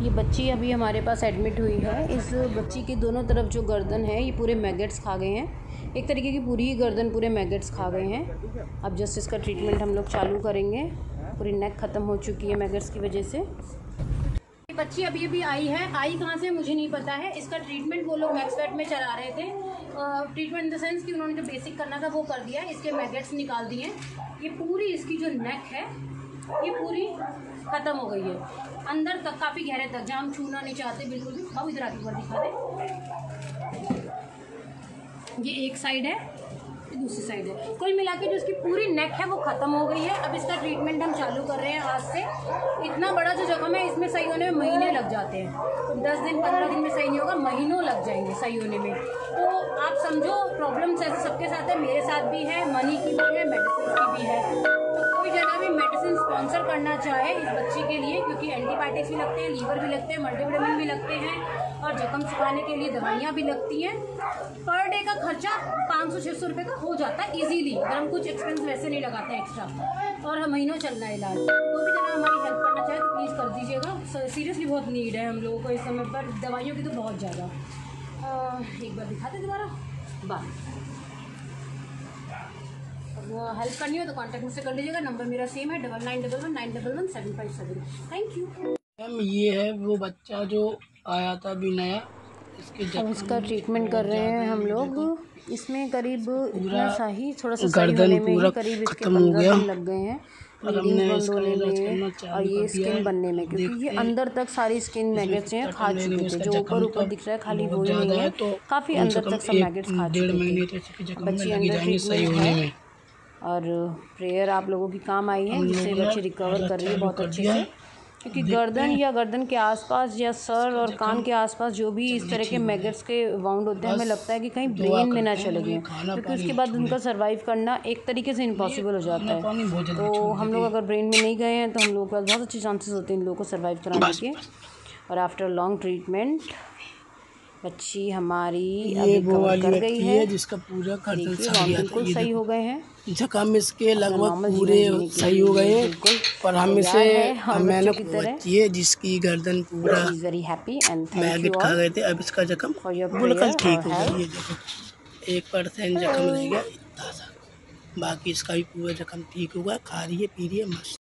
ये बच्ची अभी हमारे पास एडमिट हुई है। इस बच्ची के दोनों तरफ़ जो गर्दन है, ये पूरे मैगेट्स खा गए हैं। एक तरीके की पूरी ही गर्दन पूरे मैगेट्स खा गए हैं। अब जस्ट इसका ट्रीटमेंट हम लोग चालू करेंगे। पूरी नेक ख़त्म हो चुकी है मैगेट्स की वजह से। बच्ची अभी अभी आई है। आई कहाँ से मुझे नहीं पता है। इसका ट्रीटमेंट वो लोग मैक्सवेट में चला रहे थे। ट्रीटमेंट इन द सेंस कि उन्होंने जो बेसिक करना था वो कर दिया। इसके मैगेट्स निकाल दिए। ये पूरी इसकी जो नेक है ये पूरी ख़त्म हो गई है। अंदर तक काफ़ी गहरे तक, जहाँ हम छूना नहीं चाहते, बिल्कुल भी। अब इधर आके दिखा दे। ये एक साइड है दूसरी साइड है। कुल मिला के जो इसकी पूरी नेक है, वो ख़त्म हो गई है। अब इसका ट्रीटमेंट हम चालू कर रहे हैं आज से। इतना बड़ा जो जख्म है, इसमें सही होने में महीने लग जाते हैं। दस दिन, पंद्रह दिन में सही नहीं होगा, महीनों लग जाएँगे सही होने में। तो आप समझो प्रॉब्लम्स ऐसे सबके साथ है। मेरे साथ भी है मनी की भी है मेडिसिन की भी है। स्पॉन्सर करना चाहे इस बच्चे के लिए, क्योंकि एंटीबायोटिक्स भी लगते हैं लीवर भी लगते हैं मल्टीविटामिन भी लगते हैं, और जख्म सुखाने के लिए दवाइयाँ भी लगती हैं। पर डे का खर्चा पाँच सौ छः सौ रुपये का हो जाता है ईजीली अगर हम कुछ एक्सपेंस वैसे नहीं लगाते एक्स्ट्रा और हम महीनों चलना है इलाज। तो भी जना हमारी हेल्प करना चाहे तो प्लीज़ कर दीजिएगा। सीरियसली बहुत नीड है हम लोगों को इस समय पर। दवाइयों की तो बहुत ज़्यादा। एक बार दिखाते दोबारा। बाय। हेल्प करनी हो तो कांटेक्ट मुझसे कर लीजिएगा। नंबर मेरा सेम है double nine double one nine double one seven five seven thank you ma'am ये है वो बच्चा जो आया था अभी नया इसके अब उसका ट्रीटमेंट कर रहे हैं हम लोग। इसमें करीब इतना सा ही थोड़ा सा में ही करीब इसके पंद्रह दिन लग गए हैं। ब्लीडिंग बंद होने में और ये स्किन बनने में क्योंकि ये अंदर तक सारी स्किन मैगेट्स हैं खा चुके थे जो ऊपर ऊपर दिख रहा है खाली वो ही नहीं है तो काफ़ी अंदर तक सब मैगेट्स खा चुके थे बच्ची अंदर ट्रीटमेंट है। और प्रेयर आप लोगों की काम आई है जिससे बच्ची रिकवर कर रही है बहुत अच्छे से। क्योंकि गर्दन या गर्दन के आसपास या सर और कान के आसपास जो भी इस तरह के मैगट्स के वाउंड होते हैं हमें लगता है कि कहीं ब्रेन में ना चले गए क्योंकि उसके बाद उनका सर्वाइव करना एक तरीके से इम्पॉसिबल हो जाता है। तो हम लोग अगर ब्रेन में नहीं गए हैं तो हम लोग के पास बहुत अच्छे चांसेस होते हैं इन लोगों को सर्वाइव कराने के। और आफ्टर लॉन्ग ट्रीटमेंट बच्ची हमारी ये वो वाली कर गई है है। जिसका पूरा बिल्कुल सही हो गए हैं। जख्म इसके लगभग पूरे सही हो गए हैं पर हम इसे मैंने बच्ची है जिसकी गर्दन पूरा मैगट खा गए थे। अब इसका जख्म बिल्कुल ठीक हो गया। ये जख्म एक परसेंट जख्म रह गया इतना सा। बाकी इसका भी पूरा जख्म ठीक हुआ खा रही है पी रही है मस्त।